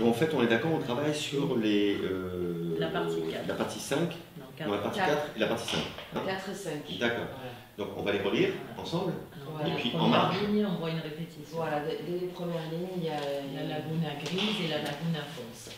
En fait, on est d'accord, on travaille sur les, euh, La partie quatre. la partie 5, Non, non, la partie Quatre. 4 et la partie 5. hein. 4 et 5. D'accord. Donc on va les relire ensemble. Voilà. Et puis, en première marge. ligne, on voit une répétition. Voilà, dès, les premières lignes, il y a, La laguna grise et la laguna fonce.